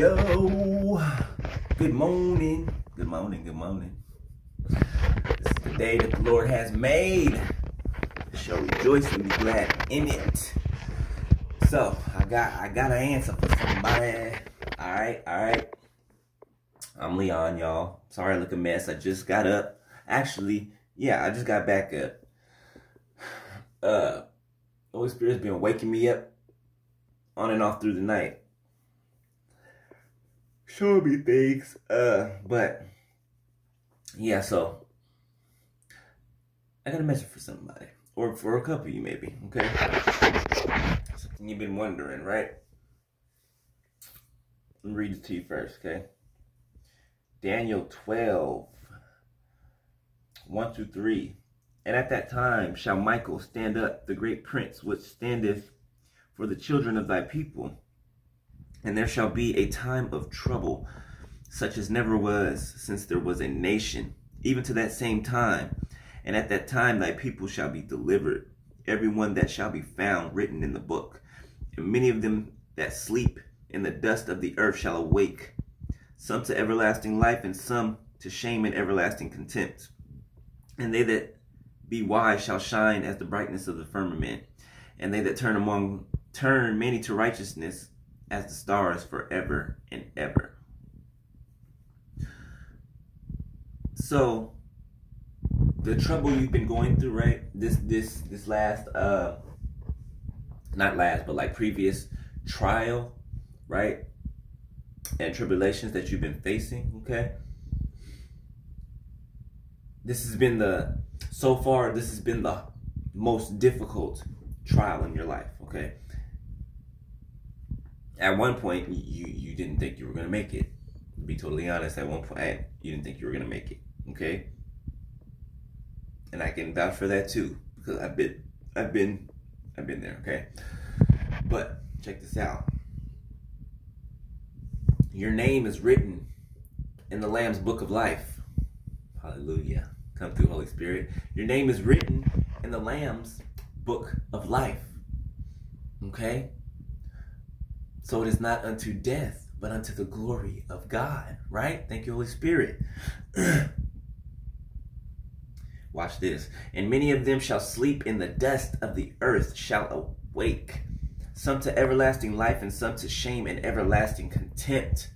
yo. Good morning. Good morning. Good morning. This is the day that the Lord has made. Shall rejoice and be glad in it. So I got I got an answer for somebody. Alright, alright. I'm Leon, y'all. Sorry I look a mess. I just got up. Actually, yeah, I just got back up. Uh Holy Spirit's been waking me up on and off through the night showing me things. Uh, but yeah, so I got a message for somebody, or for a couple of you, maybe. Okay, something you've been wondering, right? Let me read it to you first, okay? Daniel 12, 1 through 3. And at that time shall Michael stand up, the great prince, which standeth for the children of thy people and there shall be a time of trouble, such as never was since there was a nation, even to that same time. And at that time thy people shall be delivered, every one that shall be found written in the book. And many of them that sleep in the dust of the earth shall awake, some to everlasting life, and some to shame and everlasting contempt. And they that be wise shall shine as the brightness of the firmament, and they that turn among turn many to righteousness as the stars forever and ever. So the trouble you've been going through, right? This this this last uh not last, but like previous trial, right? And tribulations that you've been facing, okay? This has been the so far this has been the most difficult trial in your life, okay? At one point you you didn't think you were gonna make it. To be totally honest, at one point you didn't think you were gonna make it. Okay, and I can vouch for that too because I've been I've been I've been there. Okay, but check this out. Your name is written in the Lamb's book of life. Hallelujah. Come through, Holy Spirit. Your name is written in the Lamb's book of life. Okay? So it is not unto death, but unto the glory of God, right? Thank you, Holy Spirit. Watch this. And many of them shall sleep in the dust of the earth, shall awake, some to everlasting life, and some to shame and everlasting contempt.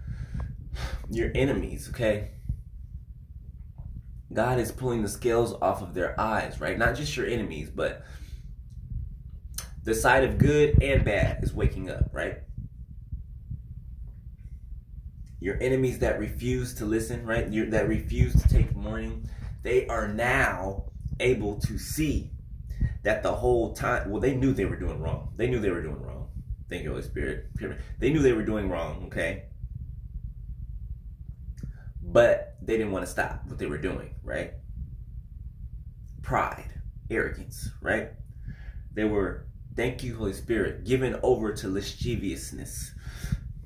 Your enemies, okay? God is pulling the scales off of their eyes, right? Not just your enemies, but the side of good and bad is waking up, right? Your enemies that refuse to listen, right? That refuse to take warning, they are now able to see that the whole time, well, they knew they were doing wrong. They knew they were doing wrong. Thank you, Holy Spirit. They knew they were doing wrong, okay? But they didn't want to stop what they were doing, right? Pride, arrogance, right? They were Thank you, Holy Spirit. Given over to lasciviousness.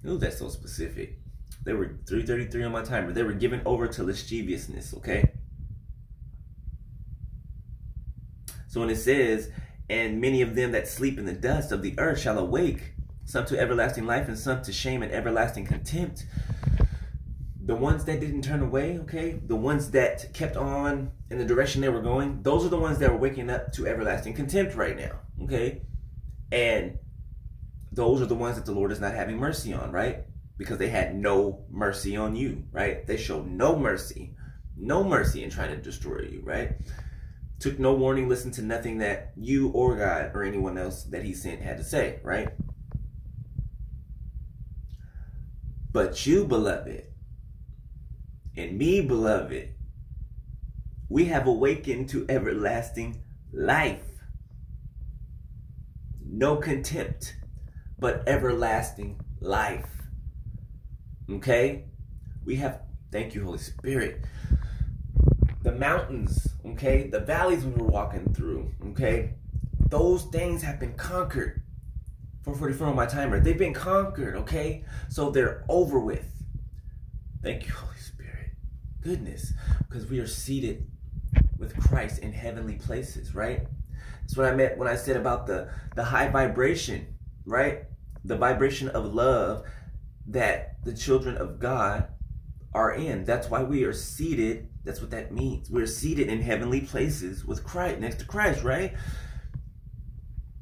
Ooh, that's so specific. They were 333 on my timer. They were given over to lasciviousness, okay? So when it says, and many of them that sleep in the dust of the earth shall awake, some to everlasting life and some to shame and everlasting contempt. The ones that didn't turn away, okay, the ones that kept on in the direction they were going, those are the ones that are waking up to everlasting contempt right now, okay? And those are the ones that the Lord is not having mercy on, right? Because they had no mercy on you, right? They showed no mercy, no mercy in trying to destroy you, right? Took no warning, listened to nothing that you or God or anyone else that He sent had to say, right? But you, beloved, and me, beloved, we have awakened to everlasting life no contempt, but everlasting life. Okay? We have, thank you, Holy Spirit. The mountains, okay? The valleys we were walking through, okay? Those things have been conquered. 444 on my timer. They've been conquered, okay? So they're over with. Thank you, Holy Spirit. Goodness, because we are seated with Christ in heavenly places, right? That's what I meant when I said about the, the high vibration, right? The vibration of love that the children of God are in. That's why we are seated. That's what that means. We're seated in heavenly places with Christ, next to Christ, right?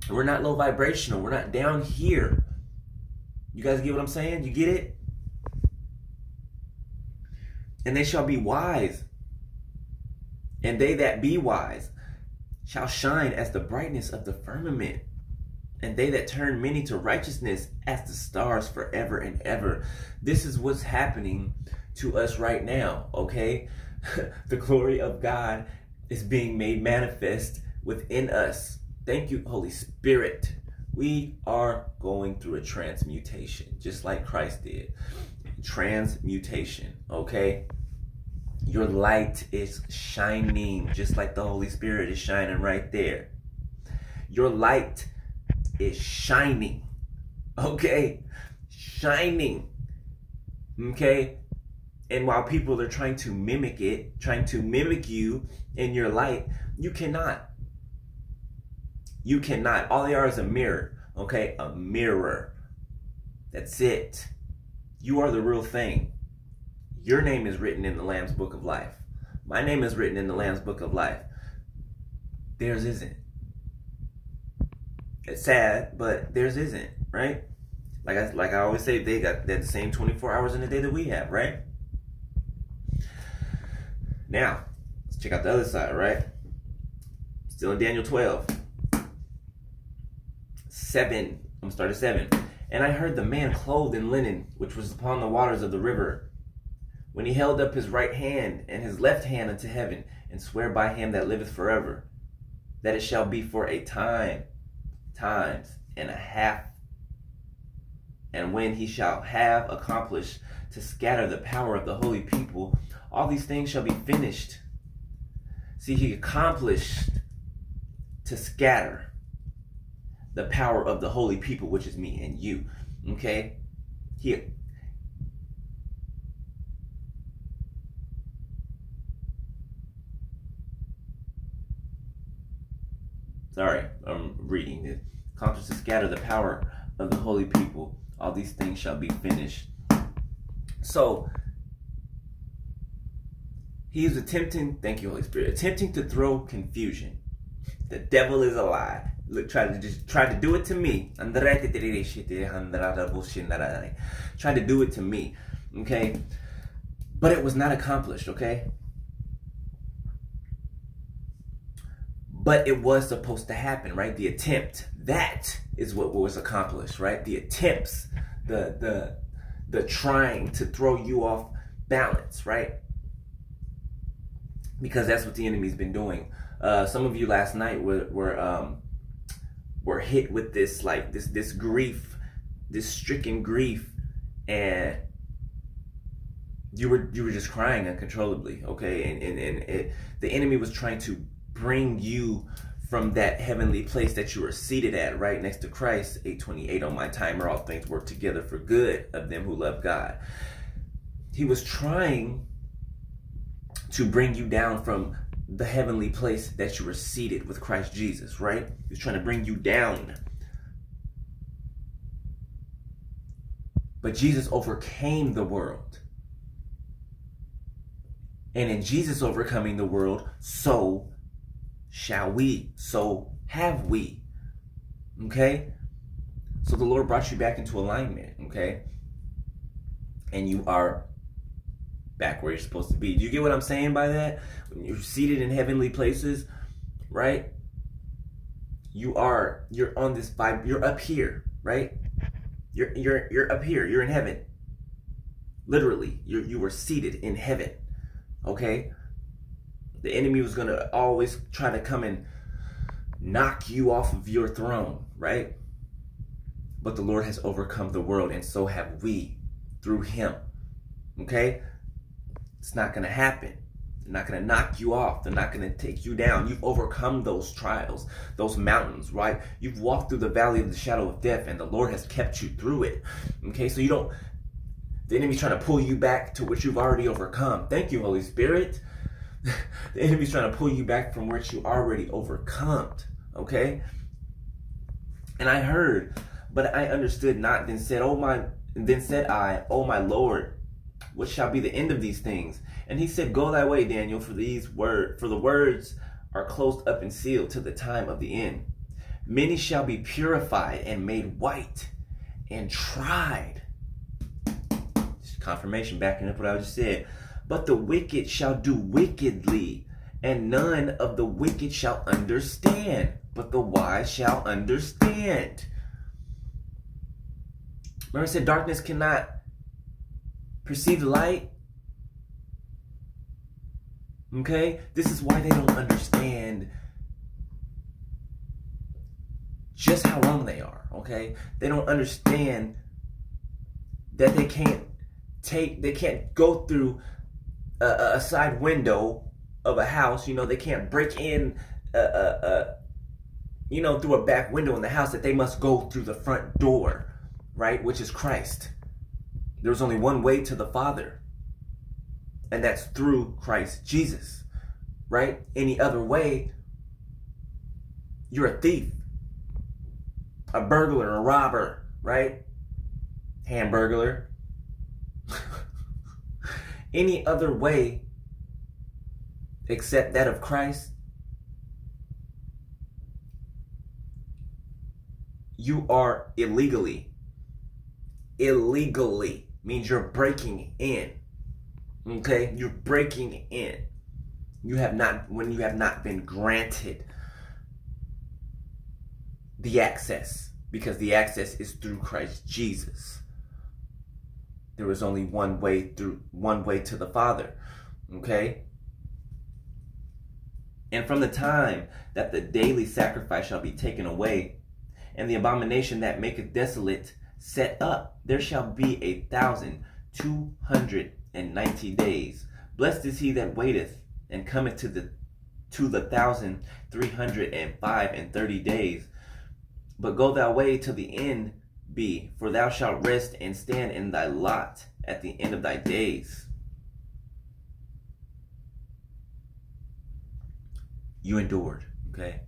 We're not low vibrational. We're not down here. You guys get what I'm saying? You get it? And they shall be wise. And they that be wise shall shine as the brightness of the firmament. And they that turn many to righteousness as the stars forever and ever. This is what's happening to us right now, okay? the glory of God is being made manifest within us. Thank you, Holy Spirit. We are going through a transmutation, just like Christ did. Transmutation, okay? Your light is shining, just like the Holy Spirit is shining right there. Your light is shining, okay? Shining, okay? And while people are trying to mimic it, trying to mimic you in your light, you cannot. You cannot. All they are is a mirror. Okay? A mirror. That's it. You are the real thing. Your name is written in the Lamb's Book of Life. My name is written in the Lamb's Book of Life. Theirs isn't. It's sad, but theirs isn't, right? Like I like I always say, they got they the same 24 hours in a day that we have, right? Now, let's check out the other side, right? Still in Daniel 12. 7. I'm to start at 7. And I heard the man clothed in linen, which was upon the waters of the river, when he held up his right hand and his left hand unto heaven, and swear by him that liveth forever, that it shall be for a time, times and a half. And when he shall have accomplished to scatter the power of the holy people, all these things shall be finished. See, he accomplished to scatter the power of the holy people, which is me and you. Okay? He Sorry, I'm reading it. Accomplished to scatter the power of the holy people. All these things shall be finished. So he is attempting, thank you, Holy Spirit, attempting to throw confusion. The devil is a lie. Look, try to just try to do it to me. Try to do it to me. Okay? But it was not accomplished, okay? But it was supposed to happen, right? The attempt. That is what was accomplished, right? The attempts, the the the trying to throw you off balance, right? because that's what the enemy's been doing. Uh, some of you last night were were um, were hit with this like this this grief, this stricken grief, and you were you were just crying uncontrollably. Okay, and and, and it, the enemy was trying to bring you from that heavenly place that you were seated at right next to Christ 828 on my timer all things work together for good of them who love God he was trying to bring you down from the heavenly place that you were seated with Christ Jesus, right? He's trying to bring you down. But Jesus overcame the world. And in Jesus overcoming the world, so shall we. So have we. Okay? So the Lord brought you back into alignment, okay? And you are back where you're supposed to be. Do you get what I'm saying by that? When you're seated in heavenly places, right? You are you're on this vibe. You're up here, right? You're you're you're up here. You're in heaven. Literally, you you were seated in heaven. Okay? The enemy was gonna always try to come and knock you off of your throne, right? But the Lord has overcome the world, and so have we through him. Okay? It's not going to happen. They're not going to knock you off. They're not going to take you down. You've overcome those trials, those mountains, right? You've walked through the valley of the shadow of death, and the Lord has kept you through it. Okay, so you don't, the enemy's trying to pull you back to what you've already overcome. Thank you, Holy Spirit. the enemy's trying to pull you back from what you already overcome. Okay? And I heard But I understood not. Then said, Oh my. Then said I, Oh my Lord, what shall be the end of these things? And he said, Go thy way, Daniel, for these word for the words are closed up and sealed to the time of the end. Many shall be purified and made white and tried. Just Confirmation backing up what I just said. But the wicked shall do wickedly, and none of the wicked shall understand, but the wise shall understand. Remember, I said darkness cannot perceive light. Okay? This is why they don't understand just how wrong they are. Okay? They don't understand that they can't take, they can't go through a, a side window of a house. You know, they can't break in, a, a, a, you know, through a back window in the house. That they must go through the front door, right? Which is Christ. There's only one way to the Father, and that's through Christ Jesus, right? Any other way, you're a thief, a burglar, a robber, right? Hamburglar. Any other way except that of Christ, you are illegally. Illegally means you're breaking in. Okay? You're breaking in. You have not, when you have not been granted the access, because the access is through Christ Jesus. There is only one way through, one way to the Father. Okay? And from the time that the daily sacrifice shall be taken away, and the abomination that maketh desolate set up, there shall be a thousand two hundred and ninety days. Blessed is he that waiteth and cometh to the to the thousand three hundred and five and thirty days. But go thy way to the end be, for thou shalt rest and stand in thy lot at the end of thy days. You endured, okay?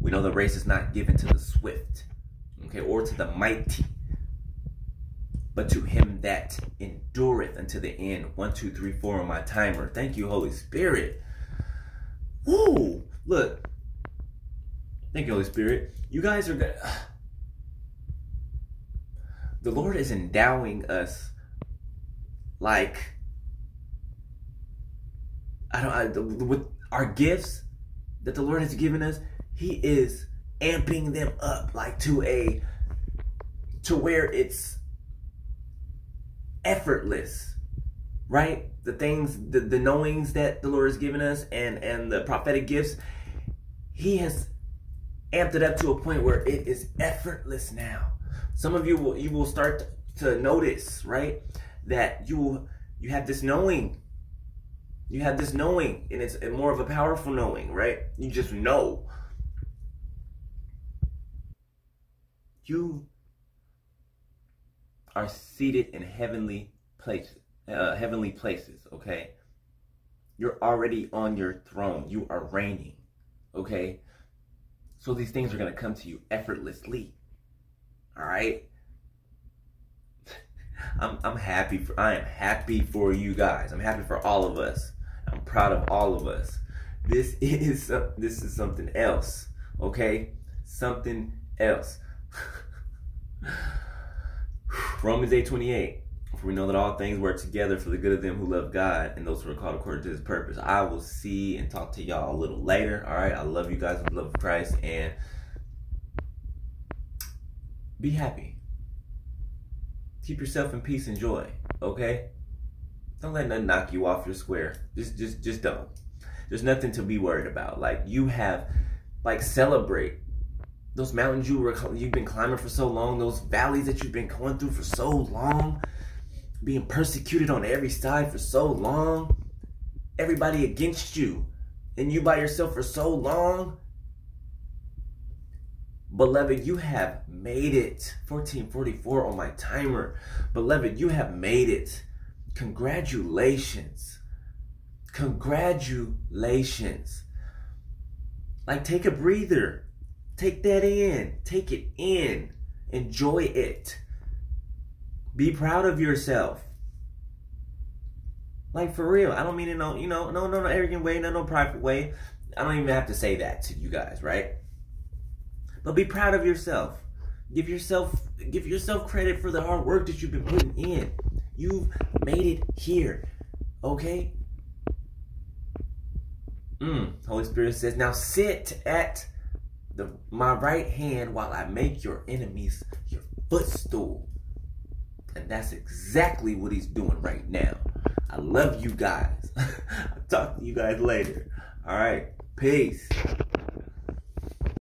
We know the race is not given to the swift, okay, or to the mighty, but to him that endureth unto the end. One, two, three, four on my timer. Thank you, Holy Spirit. Woo! Look. Thank you, Holy Spirit. You guys are good. The Lord is endowing us like I don't I, with our gifts that the Lord has given us. He is amping them up like to a to where it's effortless right the things the, the knowings that the lord has given us and and the prophetic gifts he has amped it up to a point where it is effortless now. Some of you will you will start to notice right that you you have this knowing. You have this knowing and it's more of a powerful knowing right? You just know. You are seated in heavenly places uh, heavenly places okay? You're already on your throne. You are reigning okay so these things are going to come to you effortlessly all right I'm, I'm happy for I am happy for you guys. I'm happy for all of us. I'm proud of all of us. This is this is something else. Okay? Something else. Romans 8 28. For we know that all things work together for the good of them who love God and those who are called according to his purpose. I will see and talk to y'all a little later. All right. I love you guys with the love of Christ and be happy. Keep yourself in peace and joy. Okay? Don't let nothing knock you off your square. Just just just don't. There's nothing to be worried about. Like you have like celebrate those mountains you were you've been climbing for so long, those valleys that you've been going through for so long, being persecuted on every side for so long, everybody against you, and you by yourself for so long. Beloved, you have made it. 1444 on my timer. Beloved, you have made it. Congratulations. Congratulations. Like, take a breather. Take that in. Take it in. Enjoy it. Be proud of yourself. Like for real. I don't mean in no, you know, no, no, no arrogant way, no, no private way. I don't even have to say that to you guys, right? But be proud of yourself. Give yourself give yourself credit for the hard work that you've been putting in. You've made it here. Okay? Mm, Holy Spirit says, now sit at the, my right hand while I make your enemies your footstool. And that's exactly what he's doing right now. I love you guys. I'll talk to you guys later. All right. Peace.